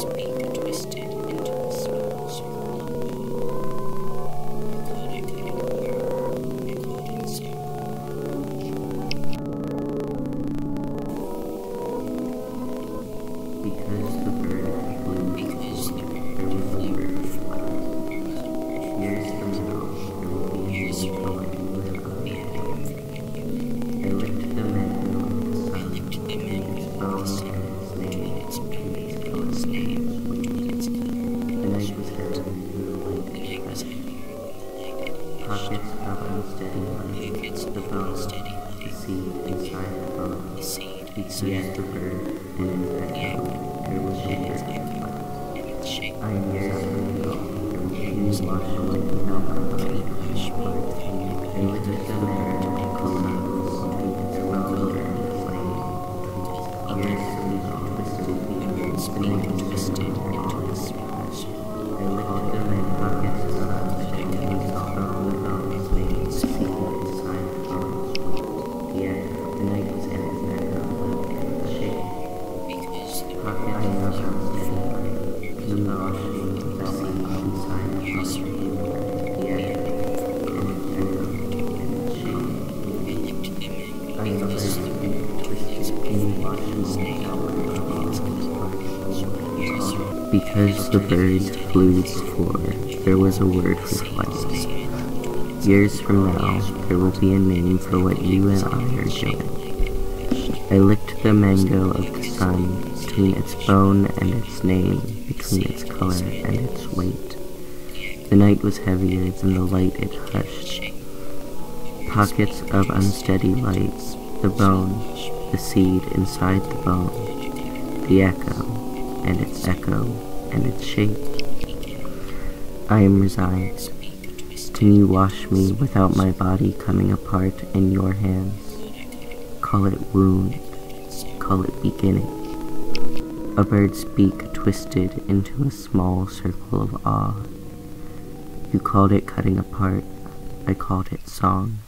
The flashed. heavier than the light it wished. Pockets of unsteady light, the bone, the seed inside the bone. Because inside the bird and echo, there was a and and its shape. I am years now, and can you wash away without my body you wash me coming apart? without my I body licked the mango of the bone and its. Years twisted The me, birds the night twisted Because the bird flew before, there was a word for flight. Years from now, there will be a name for what you and I are doing. I licked the mango of the sun, between its bone and its name, between its color and its weight. The night was heavier than the light it hushed. Pockets of unsteady light, the bone, the seed inside the bone, the echo, and its echo, and its shape. I am resigned. Can you wash me without my body coming apart in your hands? Call it wound, call it beginning. A bird's beak twisted into a small circle of awe. You called it cutting apart, I called it song.